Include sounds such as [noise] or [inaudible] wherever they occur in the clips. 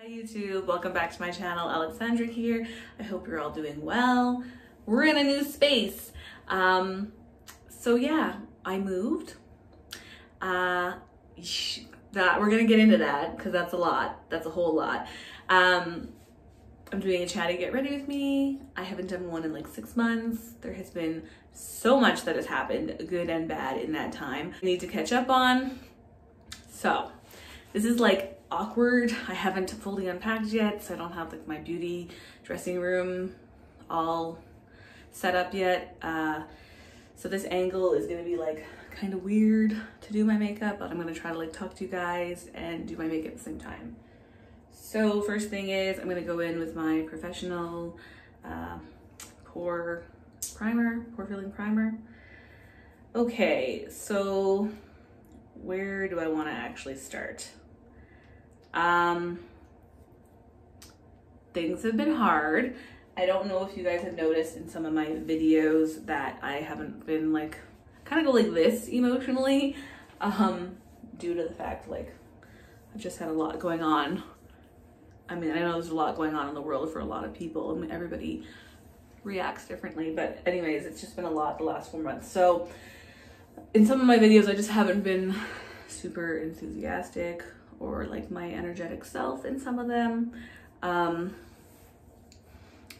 Hi YouTube, welcome back to my channel. Alexandra here. I hope you're all doing well. We're in a new space. Um, so yeah, I moved. Uh, that we're gonna get into that because that's a lot. That's a whole lot. Um, I'm doing a chatty get ready with me. I haven't done one in like six months. There has been so much that has happened, good and bad in that time. I need to catch up on. So this is like awkward. I haven't fully unpacked yet, so I don't have like my beauty dressing room all set up yet. Uh, so this angle is gonna be like kind of weird to do my makeup, but I'm gonna try to like talk to you guys and do my makeup at the same time. So first thing is I'm gonna go in with my professional uh, pore primer, pore filling primer. Okay, so where do I wanna actually start? Um, things have been hard. I don't know if you guys have noticed in some of my videos that I haven't been like, kind of go like this emotionally, um, due to the fact like I've just had a lot going on I mean, I know there's a lot going on in the world for a lot of people. I mean, everybody reacts differently, but anyways, it's just been a lot the last four months. So in some of my videos, I just haven't been super enthusiastic or like my energetic self in some of them. Um,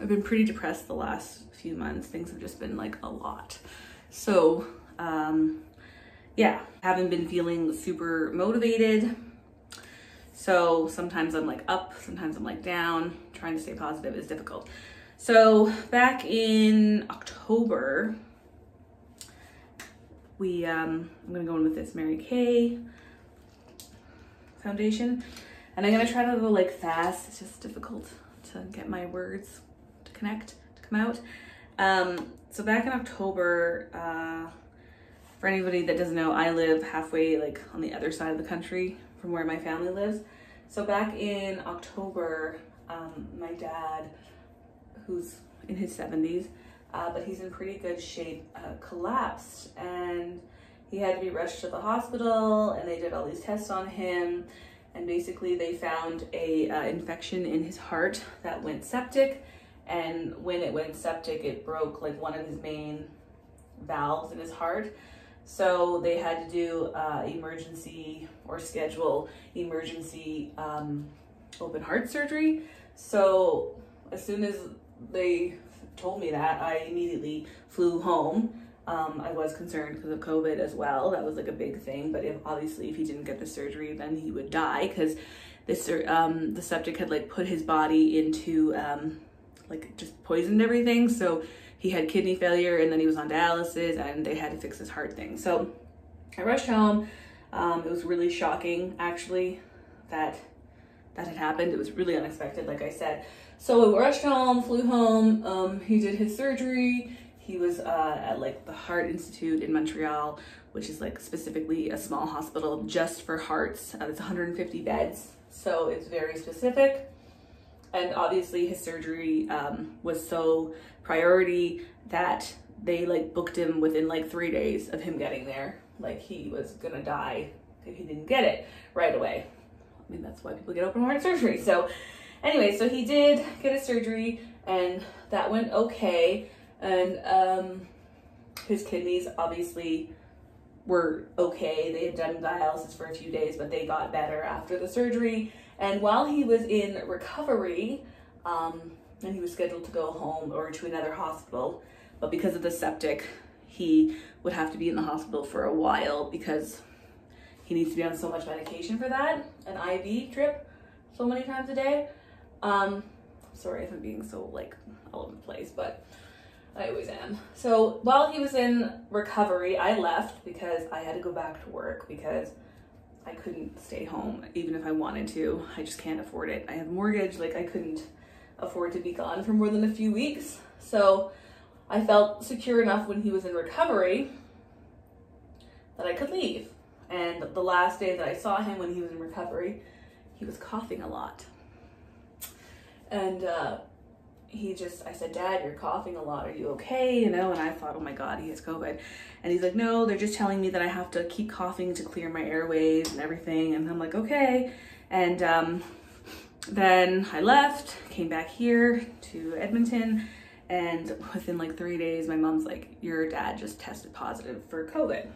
I've been pretty depressed the last few months. Things have just been like a lot. So, um, yeah, haven't been feeling super motivated so sometimes I'm like up, sometimes I'm like down. Trying to stay positive is difficult. So back in October, we, um, I'm gonna go in with this Mary Kay foundation. And I'm gonna try to go like fast. It's just difficult to get my words to connect, to come out. Um, so back in October, uh, for anybody that doesn't know, I live halfway like on the other side of the country from where my family lives. So back in October, um, my dad, who's in his 70s, uh, but he's in pretty good shape, uh, collapsed and he had to be rushed to the hospital and they did all these tests on him and basically they found a uh, infection in his heart that went septic and when it went septic it broke like one of his main valves in his heart so they had to do uh, emergency or schedule emergency um, open heart surgery. So as soon as they told me that, I immediately flew home. Um, I was concerned because of COVID as well. That was like a big thing. But if obviously if he didn't get the surgery, then he would die because this um, the septic had like put his body into um, like just poisoned everything. So he had kidney failure and then he was on dialysis and they had to fix his heart thing. So I rushed home. Um, it was really shocking actually that that had happened. It was really unexpected, like I said. So we rushed home, flew home. Um, he did his surgery. He was uh, at like the Heart Institute in Montreal, which is like specifically a small hospital just for hearts. Uh, it's 150 beds, so it's very specific and obviously his surgery um, was so priority that they like booked him within like three days of him getting there. Like he was gonna die if he didn't get it right away. I mean, that's why people get open heart surgery. So anyway, so he did get a surgery and that went okay. And um, his kidneys obviously were okay. They had done dialysis for a few days, but they got better after the surgery. And while he was in recovery, um, and he was scheduled to go home or to another hospital, but because of the septic, he would have to be in the hospital for a while because he needs to be on so much medication for that, an IV drip so many times a day. Um, sorry if I'm being so like all over the place, but I always am. So while he was in recovery, I left because I had to go back to work because I couldn't stay home even if I wanted to. I just can't afford it. I have mortgage, like I couldn't afford to be gone for more than a few weeks. So I felt secure enough when he was in recovery that I could leave. And the last day that I saw him when he was in recovery, he was coughing a lot. And uh, he just, I said, Dad, you're coughing a lot. Are you okay? You know, and I thought, oh my God, he has COVID. And he's like, no, they're just telling me that I have to keep coughing to clear my airways and everything. And I'm like, okay. And um, then I left, came back here to Edmonton, and within like three days, my mom's like, Your dad just tested positive for COVID.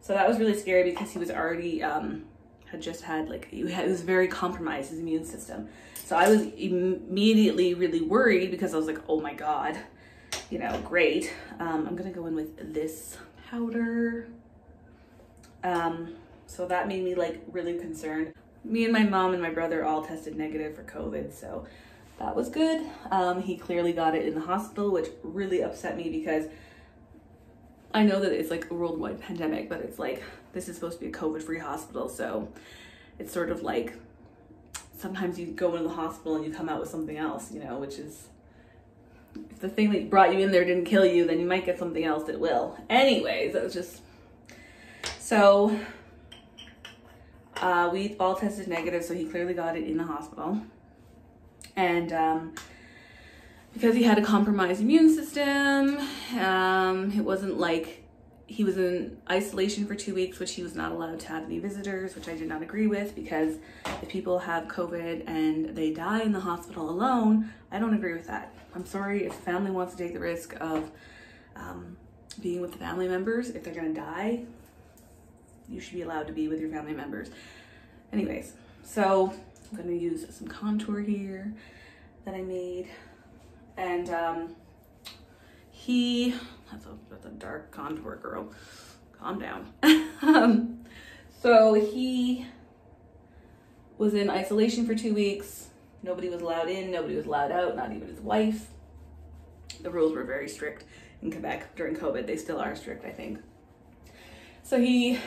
So that was really scary because he was already, um, had just had like, he was very compromised, his immune system. So I was immediately really worried because I was like, Oh my God, you know, great. Um, I'm gonna go in with this powder. Um, so that made me like really concerned. Me and my mom and my brother all tested negative for COVID, so that was good. Um, he clearly got it in the hospital, which really upset me because I know that it's like a worldwide pandemic, but it's like this is supposed to be a COVID free hospital, so it's sort of like sometimes you go into the hospital and you come out with something else, you know, which is if the thing that brought you in there didn't kill you, then you might get something else that will. Anyways, that was just so uh, we all tested negative, so he clearly got it in the hospital. And um, because he had a compromised immune system, um, it wasn't like he was in isolation for two weeks, which he was not allowed to have any visitors, which I did not agree with because if people have COVID and they die in the hospital alone, I don't agree with that. I'm sorry if family wants to take the risk of um, being with the family members. If they're gonna die, you should be allowed to be with your family members. Anyways, so I'm gonna use some contour here that I made. And um, he, that's a, that's a dark contour girl, calm down. [laughs] um, so he was in isolation for two weeks. Nobody was allowed in, nobody was allowed out, not even his wife. The rules were very strict in Quebec during COVID. They still are strict, I think. So he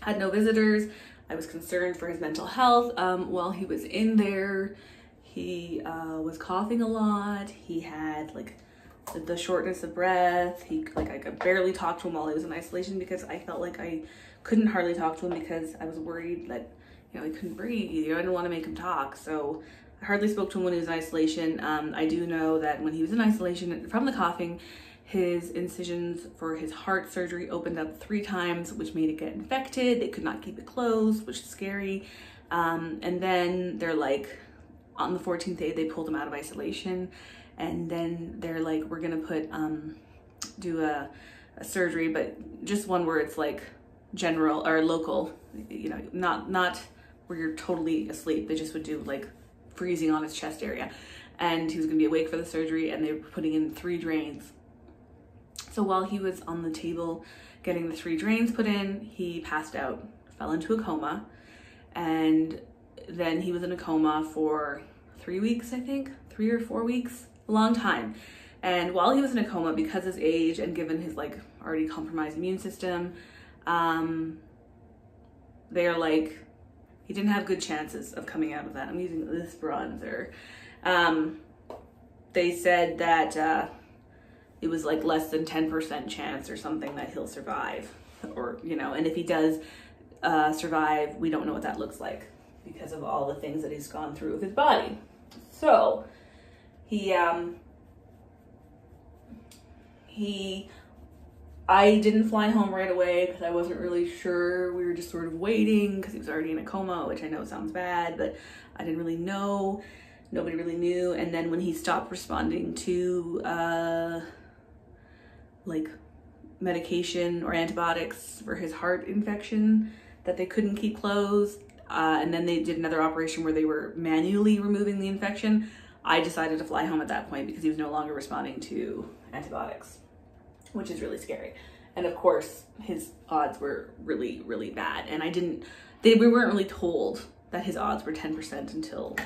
had no visitors. I was concerned for his mental health. Um, while he was in there, he uh, was coughing a lot. He had like the, shortness of breath. He like I could barely talk to him while he was in isolation because I felt like I couldn't hardly talk to him because I was worried that you know he couldn't breathe. You know, I didn't want to make him talk, so I hardly spoke to him when he was in isolation. Um, I do know that when he was in isolation from the coughing, his incisions for his heart surgery opened up three times, which made it get infected. They could not keep it closed, which is scary. Um, and then they're like, on the 14th day, they pulled him out of isolation. And then they're like, we're gonna put, um, do a, a surgery, but just one where it's like general or local, you know, not, not where you're totally asleep. They just would do like freezing on his chest area. And he was gonna be awake for the surgery and they were putting in three drains so while he was on the table getting the three drains put in, he passed out, fell into a coma, and then he was in a coma for three weeks, I think, three or four weeks, long time. And while he was in a coma, because his age and given his like already compromised immune system, um, they're like, he didn't have good chances of coming out of that. I'm using this bronzer. Um, they said that uh, it was like less than 10% chance or something that he'll survive or you know and if he does uh, survive we don't know what that looks like because of all the things that he's gone through with his body so he um he I didn't fly home right away because I wasn't really sure. We were just sort of waiting because he was already in a coma, which I know sounds bad, but I didn't really know. Nobody really knew. And then when he stopped responding to uh, like medication or antibiotics for his heart infection that they couldn't keep closed. Uh, and then they did another operation where they were manually removing the infection. I decided to fly home at that point because he was no longer responding to antibiotics, which is really scary. And of course, his odds were really, really bad. And I didn't, they, we weren't really told that his odds were 10% until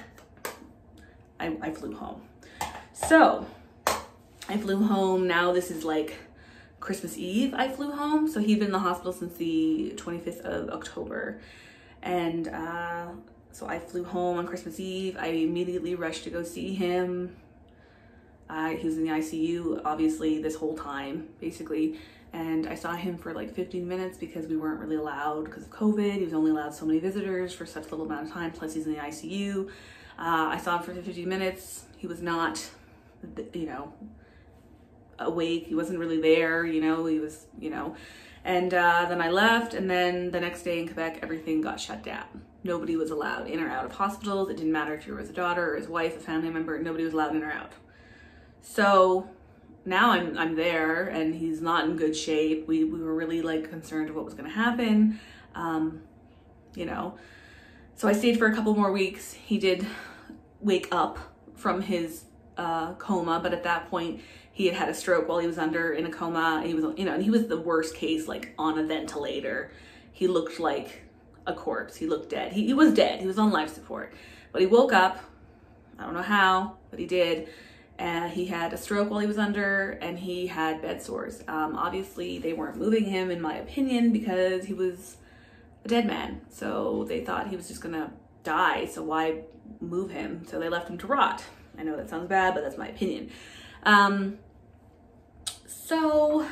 I, I flew home. So I flew home. Now this is like Christmas Eve, I flew home. So he'd been in the hospital since the 25th of October. And uh, so I flew home on Christmas Eve. I immediately rushed to go see him. Uh, he was in the ICU, obviously, this whole time, basically. And I saw him for like 15 minutes because we weren't really allowed because of COVID. He was only allowed so many visitors for such a little amount of time, plus he's in the ICU. Uh, I saw him for 15 minutes. He was not, you know, awake. He wasn't really there, you know, he was, you know. And uh, then I left, and then the next day in Quebec, everything got shut down. Nobody was allowed in or out of hospitals. It didn't matter if you were his daughter or his wife, a family member, nobody was allowed in or out. So now I'm I'm there and he's not in good shape. We we were really like concerned of what was gonna happen. Um, you know. So I stayed for a couple more weeks. He did wake up from his uh, coma, but at that point he had had a stroke while he was under in a coma. He was, you know, and he was the worst case, like on a ventilator. He looked like a corpse. He looked dead. He, he was dead. He was on life support, but he woke up. I don't know how, but he did. And he had a stroke while he was under, and he had bed sores. Um, obviously, they weren't moving him, in my opinion, because he was a dead man. So they thought he was just gonna die. So why move him? So they left him to rot. I know that sounds bad, but that's my opinion. Um, so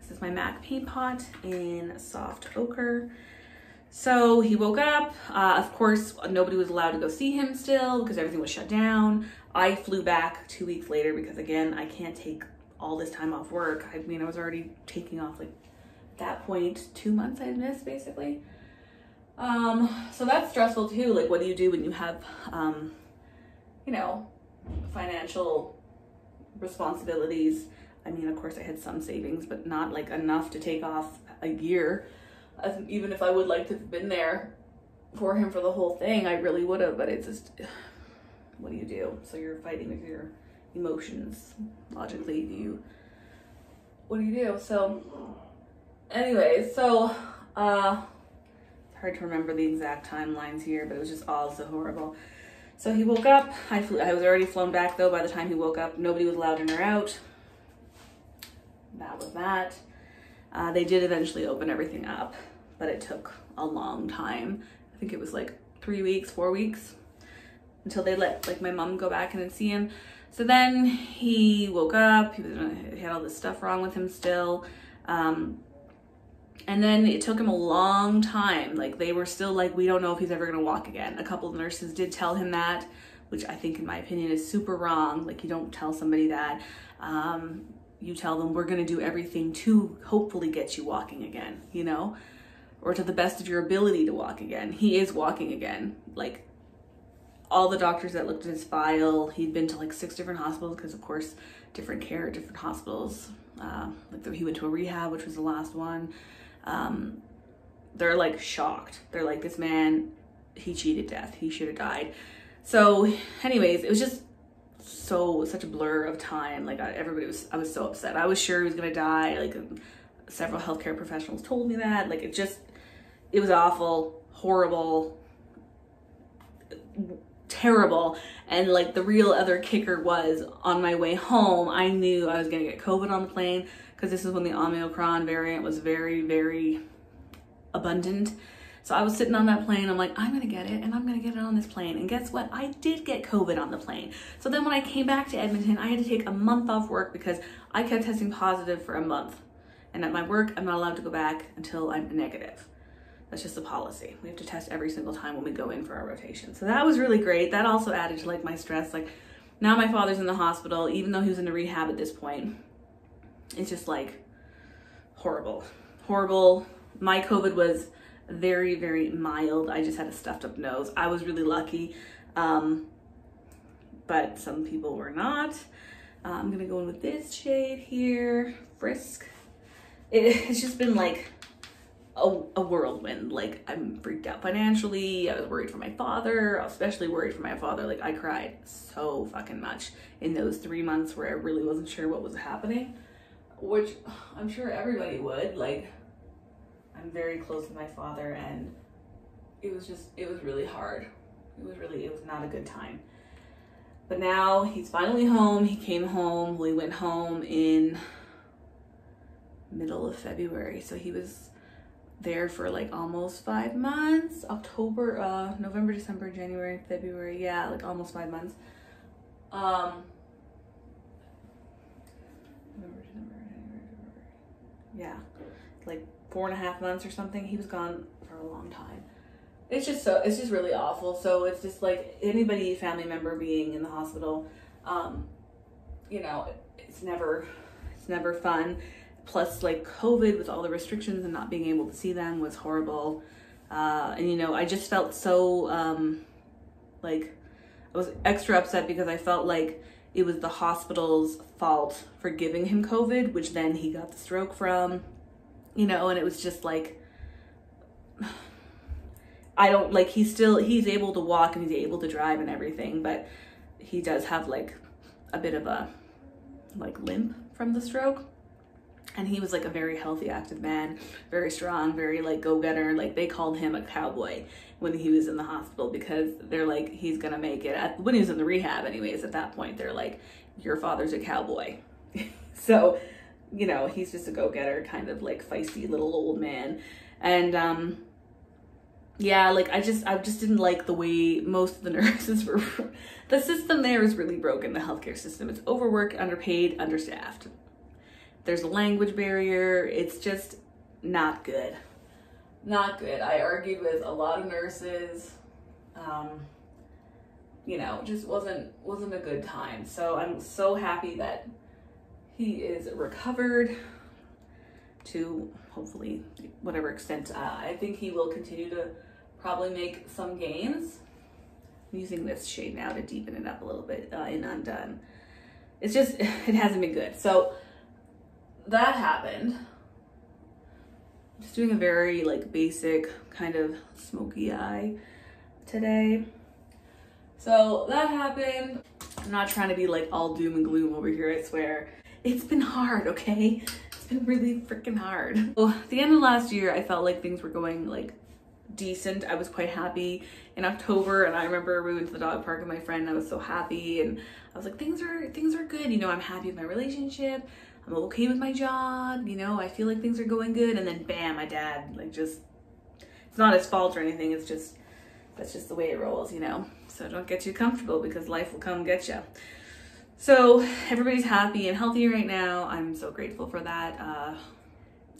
this is my MAC paint pot in soft ochre. So he woke up. Uh, of course, nobody was allowed to go see him still because everything was shut down. I flew back two weeks later because again, I can't take all this time off work. I mean, I was already taking off like that point two months I missed basically. Um, so that's stressful too. Like, what do you do when you have, um, you know, financial responsibilities? I mean, of course, I had some savings, but not like enough to take off a year. Even if I would like to have been there for him for the whole thing, I really would have. But it's just, [sighs] what do you do? So you're fighting with your emotions. Logically, you? What do you do? So, anyways, so uh, it's hard to remember the exact timelines here, but it was just all so horrible. So he woke up. I flew, I was already flown back though. By the time he woke up, nobody was allowed in or out. That was that. Uh, they did eventually open everything up, but it took a long time. I think it was like three weeks, four weeks until they let like my mom go back in and see him. So then he woke up. He, was, he had all this stuff wrong with him still. Um, and then it took him a long time. Like they were still like, we don't know if he's ever gonna walk again. A couple of nurses did tell him that, which I think in my opinion is super wrong. Like you don't tell somebody that. Um, you tell them we're gonna do everything to hopefully get you walking again, you know? Or to the best of your ability to walk again. He is walking again. Like all the doctors that looked at his file, he'd been to like six different hospitals because of course different care at different hospitals. Uh, like he went to a rehab, which was the last one um, they're like shocked. They're like, this man, he cheated death. He should have died. So, anyways, it was just so such a blur of time. Like I, everybody was, I was so upset. I was sure he was gonna die. Like several healthcare professionals told me that. Like it just, it was awful, horrible, terrible. And like the real other kicker was on my way home, I knew I was gonna get COVID on the plane because this is when the Omicron variant was very, very abundant. So I was sitting on that plane. I'm like, I'm gonna get it, and I'm gonna get it on this plane. And guess what? I did get COVID on the plane. So then when I came back to Edmonton, I had to take a month off work because I kept testing positive for a month. And at my work, I'm not allowed to go back until I'm negative. That's just the policy. We have to test every single time when we go in for our rotation. So that was really great. That also added to like my stress. Like now my father's in the hospital, even though he was in a rehab at this point it's just like horrible, horrible. My COVID was very, very mild. I just had a stuffed up nose. I was really lucky, um, but some people were not. Uh, I'm gonna go in with this shade here, Frisk. It, [laughs] it's just been like a, a, whirlwind. Like I'm freaked out financially. I was worried for my father, especially worried for my father. Like I cried so fucking much in those three months where I really wasn't sure what was happening which I'm sure everybody would. Like, I'm very close with my father, and it was just, it was really hard. It was really, it was not a good time. But now he's finally home. He came home. We went home in middle of February. So he was there for like almost five months. October, uh, November, December, January, February. Yeah, like almost five months. Um, November, December, yeah, like four and a half months or something. He was gone for a long time. It's just so it's just really awful. So it's just like anybody family member being in the hospital, um, you know, it's never it's never fun. Plus, like COVID with all the restrictions and not being able to see them was horrible. Uh, and you know, I just felt so um, like I was extra upset because I felt like it was the hospital's fault for giving him COVID, which then he got the stroke from, you know, and it was just like, [sighs] I don't like, he's still, he's able to walk and he's able to drive and everything, but he does have like a bit of a like limp from the stroke. And he was like a very healthy active man very strong very like go-getter. Like they called him a cowboy when he was in the hospital because they're like he's gonna make it at, when he was in the rehab anyways at that point they're like your father's a cowboy. [laughs] So you know he's just a go-getter kind of like feisty little old man and um yeah like i just i just didn't like the way most of the [laughs] nurses were the system there is really broken the healthcare system it's overworked underpaid understaffed there's a language barrier. It's just not good. Not good. I argued with a lot of nurses. Um, you know, just wasn't wasn't a good time. So I'm so happy that he is recovered to hopefully whatever extent. Uh, I think he will continue to probably make some gains. I'm using this shade now to deepen it up a little bit uh, in Undone. It's just, [laughs] it hasn't been good. So that happened. Just doing a very like basic kind of smoky eye today. So that happened. I'm not trying to be like all doom and gloom over here, I swear. It's been hard, okay? It's been really freaking hard. Well, at the end of last year, I felt like things were going like decent. I was quite happy in October and I remember we went to the dog park with my friend and I was so happy and I was like, things are, things are good. You know, I'm happy with my relationship. I'm okay with my job, you know, I feel like things are going good. And then bam, my dad, like just, it's not his fault or anything. It's just, that's just the way it rolls, you know? So don't get too comfortable because life will come get you. So everybody's happy and healthy right now. I'm so grateful for that. Uh,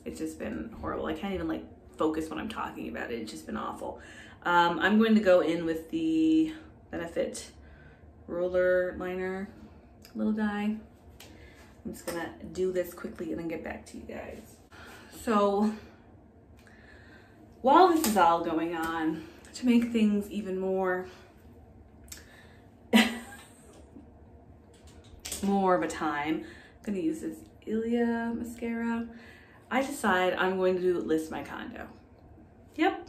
it's just been horrible. I can't even like focus when I'm talking about it. It's just been awful. Um, I'm going to go in with the Benefit roller liner little guy. I'm just gonna do this quickly and then get back to you guys. So while this is all going on, to make things even more more of a time, I'm gonna use this Ilia mascara. I decide I'm going to list my condo. Yep.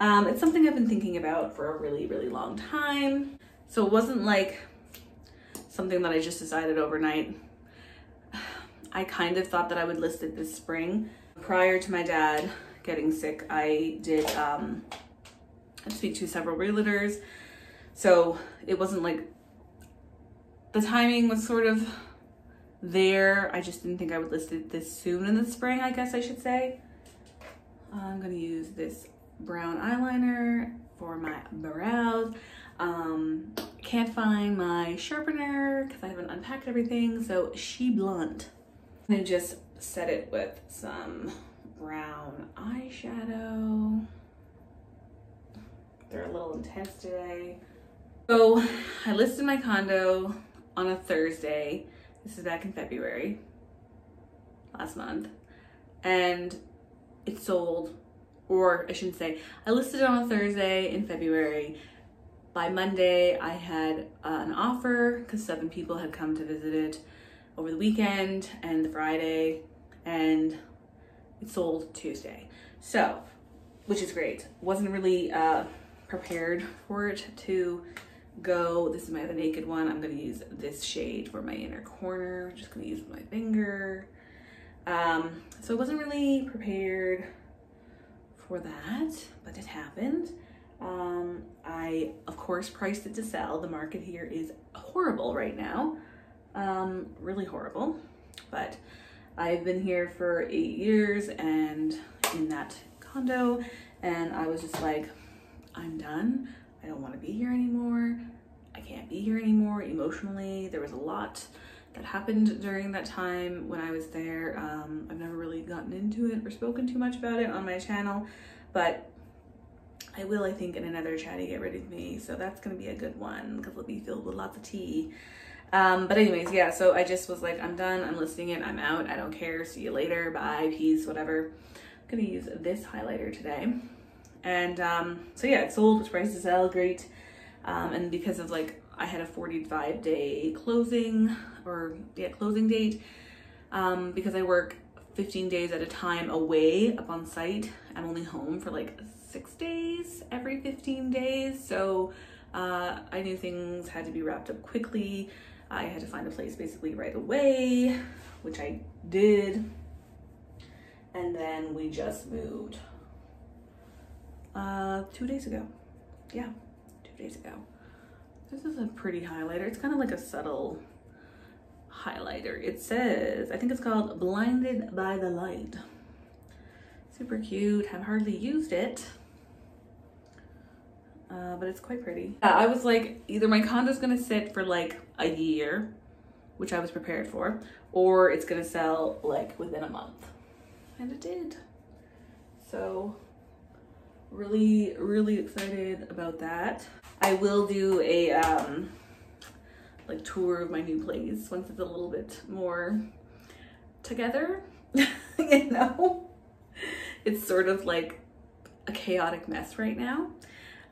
Um, it's something I've been thinking about for a really, really long time. So it wasn't like something that I just decided overnight. I kind of thought that I would list it this spring. Prior to my dad getting sick, I did um, speak to several realtors. So it wasn't like, the timing was sort of there. I just didn't think I would list it this soon in the spring, I guess I should say. I'm gonna use this brown eyeliner for my brows. Um, can't find my sharpener because I haven't unpacked everything, so She Blunt. And just set it with some brown eyeshadow. They're a little intense today. So I listed my condo on a Thursday. This is back in February, last month. And it sold, or I shouldn't say, I listed it on a Thursday in February. By Monday, I had uh, an offer because seven people had come to visit it over the weekend and the Friday and it sold Tuesday. So, which is great. Wasn't really uh, prepared for it to go. This is my other naked one. I'm gonna use this shade for my inner corner. Just gonna use my finger. Um, so I wasn't really prepared for that, but it happened. Um, I, of course, priced it to sell. The market here is horrible right now um, really horrible. But I've been here for eight years and in that condo, and I was just like, I'm done. I don't want to be here anymore. I can't be here anymore emotionally. There was a lot that happened during that time when I was there. Um, I've never really gotten into it or spoken too much about it on my channel, but I will, I think, in another chatty get rid of me. So that's going to be a good one because it'll be filled with lots of tea. Um, but anyways, yeah, so I just was like, I'm done, I'm listing it, I'm out, I don't care, see you later, bye, peace, whatever. I'm gonna use this highlighter today. And um, so yeah, it sold, it's prices sell, great. Um, and because of like, I had a 45 day closing or yeah, closing date, um, because I work 15 days at a time away up on site. I'm only home for like six days every 15 days. So uh, I knew things had to be wrapped up quickly. I had to find a place basically right away, which I did. And then we just moved uh, two days ago. Yeah, two days ago. This is a pretty highlighter. It's kind of like a subtle highlighter. It says, I think it's called Blinded by the Light. Super cute. Have hardly used it. Uh, but it's quite pretty. Uh, I was like, either my condo's gonna sit for like a year, which I was prepared for, or it's gonna sell like within a month. And it did. So really, really excited about that. I will do a um, like tour of my new place once it's a little bit more together, [laughs] you know? It's sort of like a chaotic mess right now.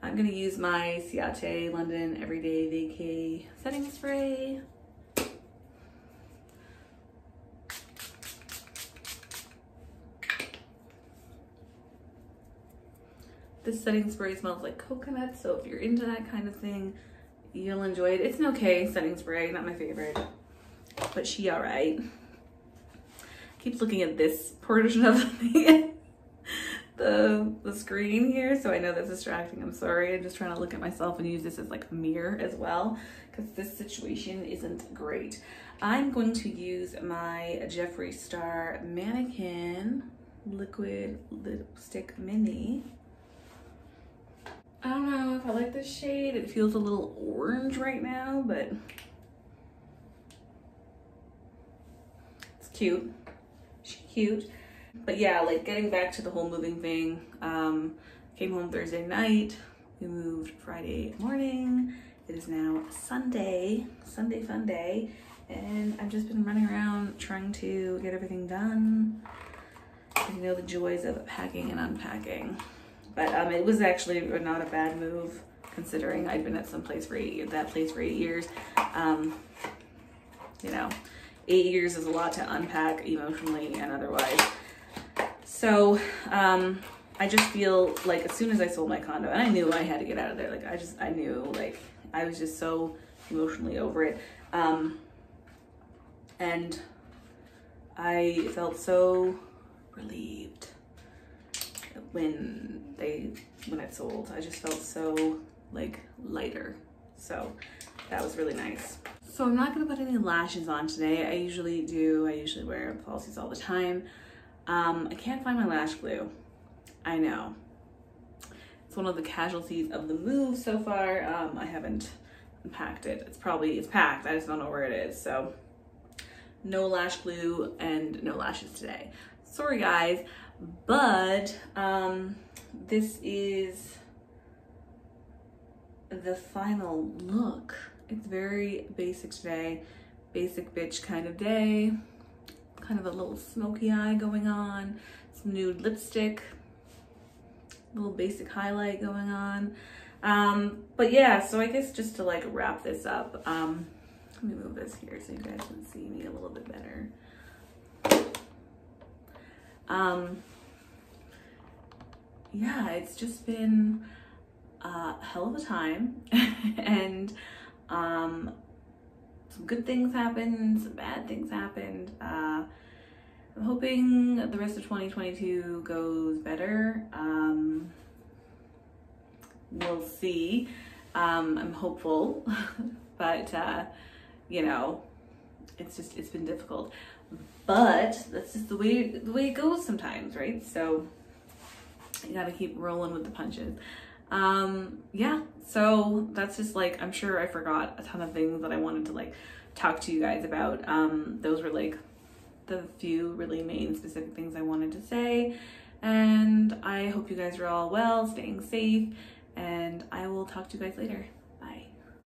I'm gonna use my Ciate London Everyday Vacay Setting Spray. This setting spray smells like coconut, so if you're into that kind of thing, you'll enjoy it. It's an okay setting spray, not my favorite, but she all right. Keeps looking at this portion of [laughs] the, the, the screen here, so I know that's distracting. I'm sorry. I'm just trying to look at myself and use this as like a mirror as well, because this situation isn't great. I'm going to use my Jeffree Star Mannequin Liquid Lipstick Mini I don't know if I like this shade. It feels a little orange right now, but it's cute. She's cute. But yeah, like getting back to the whole moving thing. Um, came home Thursday night. We moved Friday morning. It is now Sunday, Sunday fun day. And I've just been running around trying to get everything done. You know the joys of packing and unpacking. But um, it was actually not a bad move considering I'd been at some place for eight that place for eight years. Um, you know, eight years is a lot to unpack emotionally and otherwise. So um, I just feel like as soon as I sold my condo, and I knew I had to get out of there. Like I just, I knew like I was just so emotionally over it. Um, and I felt so relieved when they when it sold. I just felt so like lighter. So that was really nice. So I'm not gonna put any lashes on today. I usually do. I usually wear falsies all the time. Um, I can't find my lash glue. I know. It's one of the casualties of the move so far. Um, I haven't unpacked it. It's probably, it's packed. I just don't know where it is. So no lash glue and no lashes today. Sorry guys, but um, this is the final look. It's very basic today, basic bitch kind of day. Kind of a little smoky eye going on, some nude lipstick, little basic highlight going on. Um, but yeah, so I guess just to like wrap this up, um, let me move this here so you guys can see me a little bit better. Um, yeah, it's just been a hell of a time [laughs] and um, some good things happened, some bad things happened. Uh, I'm hoping the rest of 2022 goes better. Um, we'll see. Um, I'm hopeful, [laughs] but uh, you know, it's just it's been difficult but that's just the way the way it goes sometimes, right? So you gotta keep rolling with the punches. Um, yeah, so that's just like I'm sure I forgot a ton of things that I wanted to like talk to you guys about. Um, those were like the few really main specific things I wanted to say. And I hope you guys are all well, staying safe, and I will talk to you guys later.